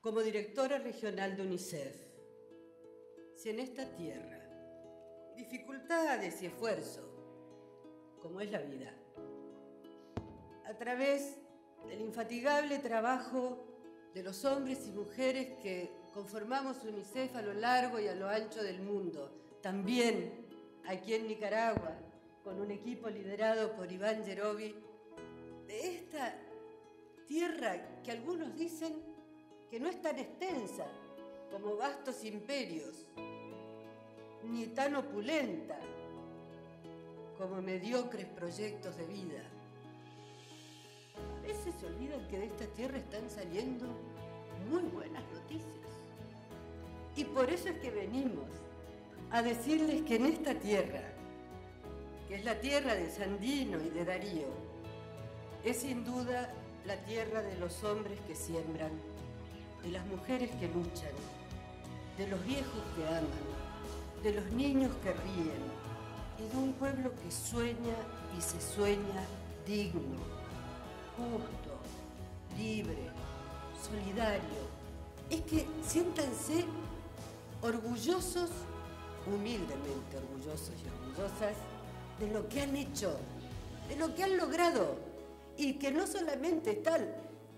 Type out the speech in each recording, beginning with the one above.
como directora regional de UNICEF, si en esta tierra, dificultades y esfuerzo, como es la vida, a través del infatigable trabajo de los hombres y mujeres que conformamos UNICEF a lo largo y a lo ancho del mundo, también aquí en Nicaragua, con un equipo liderado por Iván Yerovi, de esta tierra que algunos dicen que no es tan extensa como vastos imperios, ni tan opulenta como mediocres proyectos de vida. A veces se olvidan que de esta tierra están saliendo muy buenas noticias. Y por eso es que venimos a decirles que en esta tierra, que es la tierra de Sandino y de Darío, es sin duda la tierra de los hombres que siembran de las mujeres que luchan, de los viejos que aman, de los niños que ríen y de un pueblo que sueña y se sueña digno, justo, libre, solidario. Es que siéntanse orgullosos, humildemente orgullosos y orgullosas de lo que han hecho, de lo que han logrado y que no solamente tal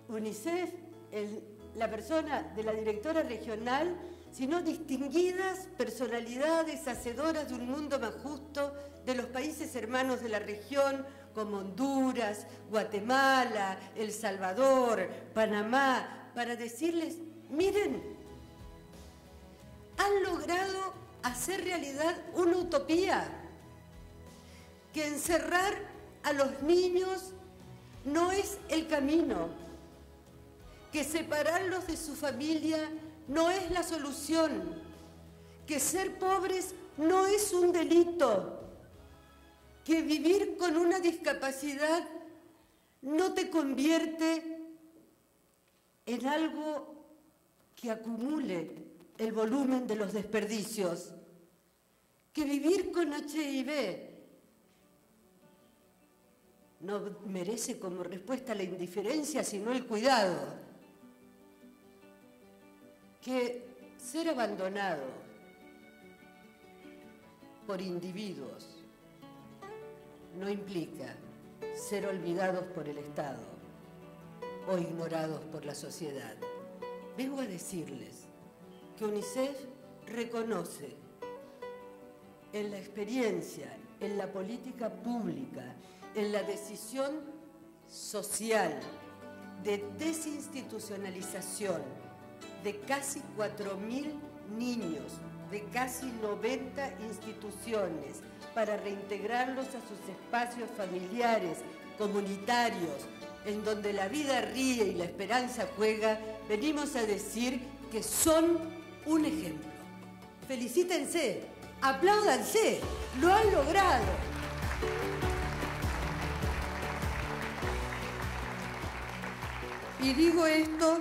UNICEF, el la persona de la directora regional, sino distinguidas personalidades hacedoras de un mundo más justo de los países hermanos de la región, como Honduras, Guatemala, El Salvador, Panamá, para decirles, miren, han logrado hacer realidad una utopía, que encerrar a los niños no es el camino, que separarlos de su familia no es la solución, que ser pobres no es un delito, que vivir con una discapacidad no te convierte en algo que acumule el volumen de los desperdicios, que vivir con HIV no merece como respuesta la indiferencia, sino el cuidado que ser abandonado por individuos no implica ser olvidados por el Estado o ignorados por la sociedad. Vengo a decirles que UNICEF reconoce en la experiencia, en la política pública, en la decisión social de desinstitucionalización de casi 4.000 niños de casi 90 instituciones para reintegrarlos a sus espacios familiares, comunitarios, en donde la vida ríe y la esperanza juega, venimos a decir que son un ejemplo. Felicítense, apláudanse, lo han logrado. Y digo esto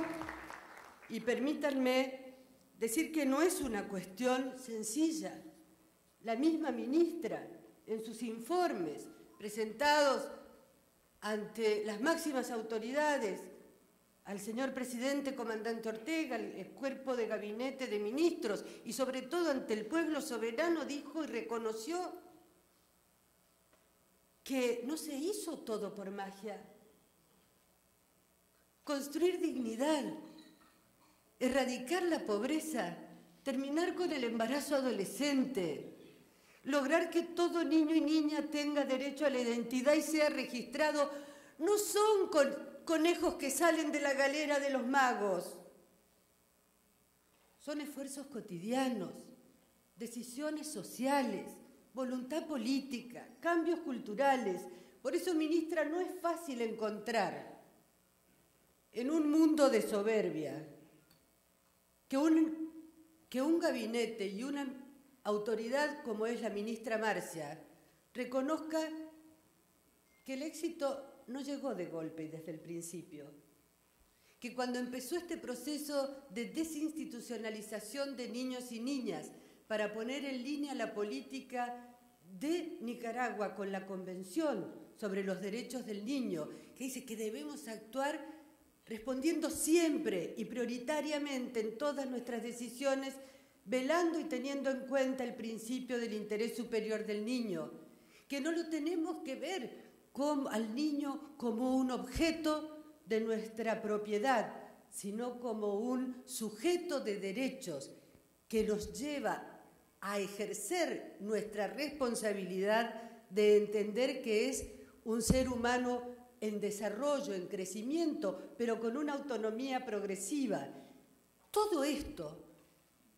y permítanme decir que no es una cuestión sencilla. La misma ministra, en sus informes presentados ante las máximas autoridades, al señor presidente comandante Ortega, al cuerpo de gabinete de ministros y sobre todo ante el pueblo soberano, dijo y reconoció que no se hizo todo por magia. Construir dignidad, erradicar la pobreza, terminar con el embarazo adolescente, lograr que todo niño y niña tenga derecho a la identidad y sea registrado, no son conejos que salen de la galera de los magos, son esfuerzos cotidianos, decisiones sociales, voluntad política, cambios culturales. Por eso, ministra, no es fácil encontrar en un mundo de soberbia, que un, que un gabinete y una autoridad como es la ministra Marcia reconozca que el éxito no llegó de golpe desde el principio, que cuando empezó este proceso de desinstitucionalización de niños y niñas para poner en línea la política de Nicaragua con la Convención sobre los Derechos del Niño, que dice que debemos actuar respondiendo siempre y prioritariamente en todas nuestras decisiones, velando y teniendo en cuenta el principio del interés superior del niño, que no lo tenemos que ver como, al niño como un objeto de nuestra propiedad, sino como un sujeto de derechos que nos lleva a ejercer nuestra responsabilidad de entender que es un ser humano en desarrollo, en crecimiento, pero con una autonomía progresiva. Todo esto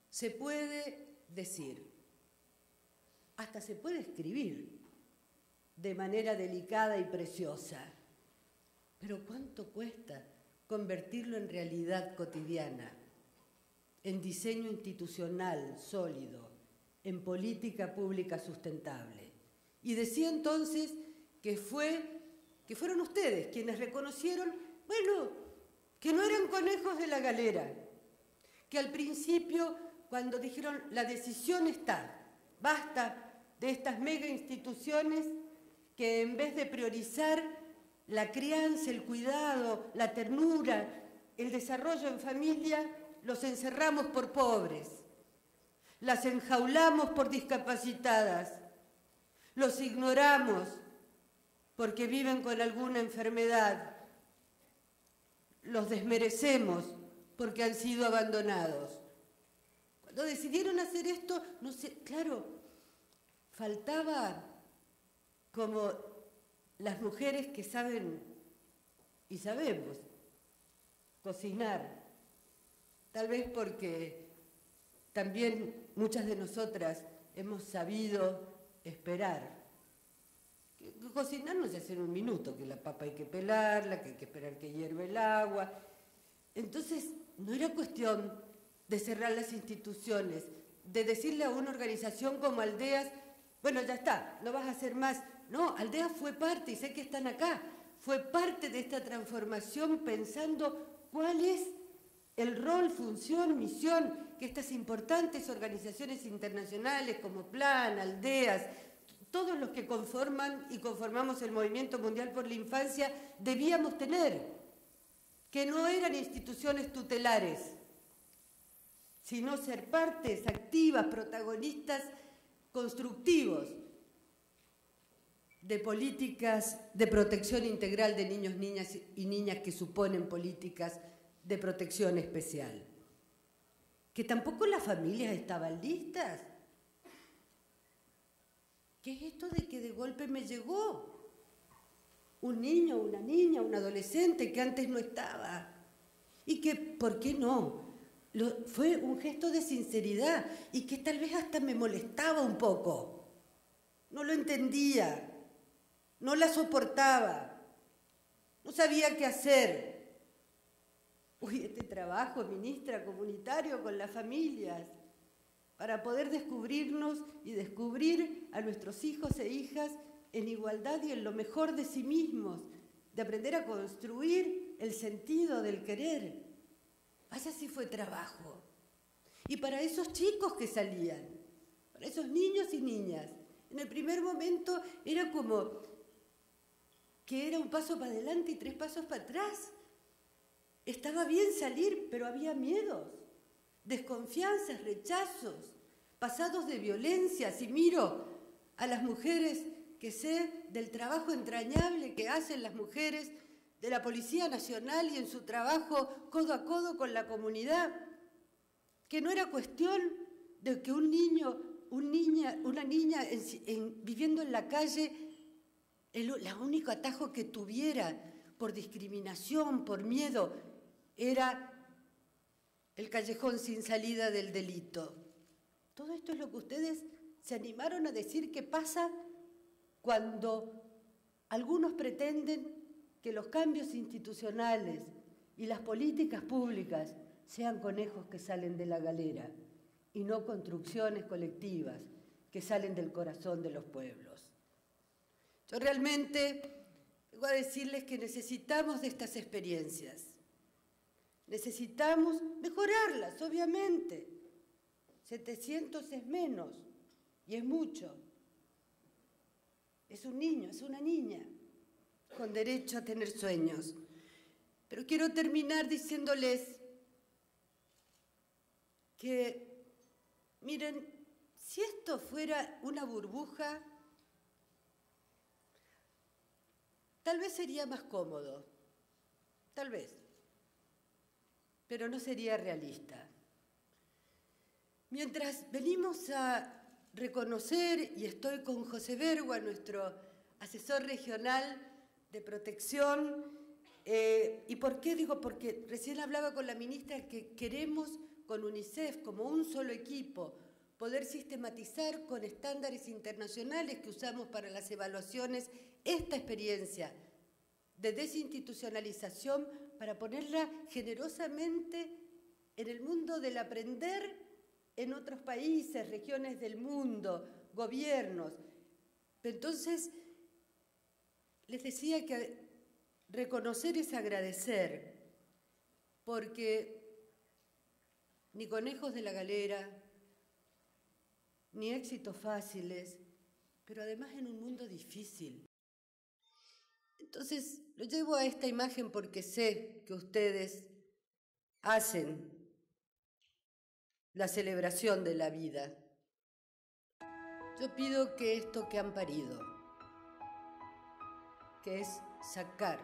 se puede decir, hasta se puede escribir de manera delicada y preciosa, pero ¿cuánto cuesta convertirlo en realidad cotidiana, en diseño institucional sólido, en política pública sustentable? Y decía entonces que fue que fueron ustedes quienes reconocieron, bueno, que no eran conejos de la galera, que al principio, cuando dijeron la decisión está, basta de estas mega instituciones que en vez de priorizar la crianza, el cuidado, la ternura, el desarrollo en familia, los encerramos por pobres, las enjaulamos por discapacitadas, los ignoramos porque viven con alguna enfermedad. Los desmerecemos porque han sido abandonados. Cuando decidieron hacer esto, no sé, claro, faltaba como las mujeres que saben y sabemos cocinar, tal vez porque también muchas de nosotras hemos sabido esperar Cocinar no se hace en un minuto, que la papa hay que pelarla, que hay que esperar que hierva el agua. Entonces, no era cuestión de cerrar las instituciones, de decirle a una organización como Aldeas, bueno, ya está, no vas a hacer más. No, Aldeas fue parte, y sé que están acá, fue parte de esta transformación pensando cuál es el rol, función, misión que estas importantes organizaciones internacionales como Plan, Aldeas, todos los que conforman y conformamos el Movimiento Mundial por la Infancia debíamos tener, que no eran instituciones tutelares, sino ser partes activas, protagonistas, constructivos de políticas de protección integral de niños, niñas y niñas que suponen políticas de protección especial. Que tampoco las familias estaban listas ¿Qué es esto de que de golpe me llegó? Un niño, una niña, un adolescente que antes no estaba. Y que, ¿por qué no? fue un gesto de sinceridad y que tal vez hasta me molestaba un poco. No lo entendía, no la soportaba, no sabía qué hacer. Uy, este trabajo, ministra, comunitario con las familias para poder descubrirnos y descubrir a nuestros hijos e hijas en igualdad y en lo mejor de sí mismos, de aprender a construir el sentido del querer. Vaya si fue trabajo. Y para esos chicos que salían, para esos niños y niñas, en el primer momento era como que era un paso para adelante y tres pasos para atrás. Estaba bien salir, pero había miedos, desconfianzas, rechazos pasados de violencia, si miro a las mujeres que sé del trabajo entrañable que hacen las mujeres de la Policía Nacional y en su trabajo codo a codo con la comunidad, que no era cuestión de que un niño, un una niña viviendo en la calle, el, el único atajo que tuviera por discriminación, por miedo, era el callejón sin salida del delito. Todo esto es lo que ustedes se animaron a decir que pasa cuando algunos pretenden que los cambios institucionales y las políticas públicas sean conejos que salen de la galera y no construcciones colectivas que salen del corazón de los pueblos. Yo realmente voy a decirles que necesitamos de estas experiencias. Necesitamos mejorarlas, obviamente, 700 es menos y es mucho. Es un niño, es una niña con derecho a tener sueños. Pero quiero terminar diciéndoles que, miren, si esto fuera una burbuja, tal vez sería más cómodo, tal vez, pero no sería realista. Mientras venimos a reconocer, y estoy con José Bergua, nuestro asesor regional de protección, eh, ¿y por qué digo? Porque recién hablaba con la ministra que queremos con UNICEF como un solo equipo poder sistematizar con estándares internacionales que usamos para las evaluaciones esta experiencia de desinstitucionalización para ponerla generosamente en el mundo del aprender en otros países, regiones del mundo, gobiernos. Entonces, les decía que reconocer es agradecer, porque ni conejos de la galera, ni éxitos fáciles, pero además en un mundo difícil. Entonces, lo llevo a esta imagen porque sé que ustedes hacen la celebración de la vida. Yo pido que esto que han parido, que es sacar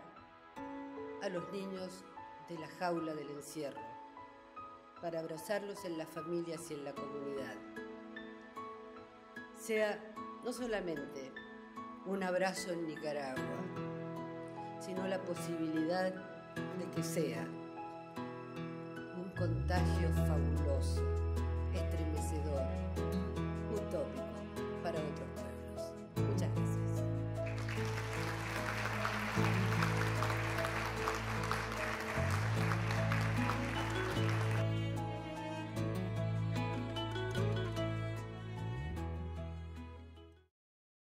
a los niños de la jaula del encierro, para abrazarlos en las familias y en la comunidad, sea no solamente un abrazo en Nicaragua, sino la posibilidad de que sea un contagio fabuloso, estremecedor, utópico para otros.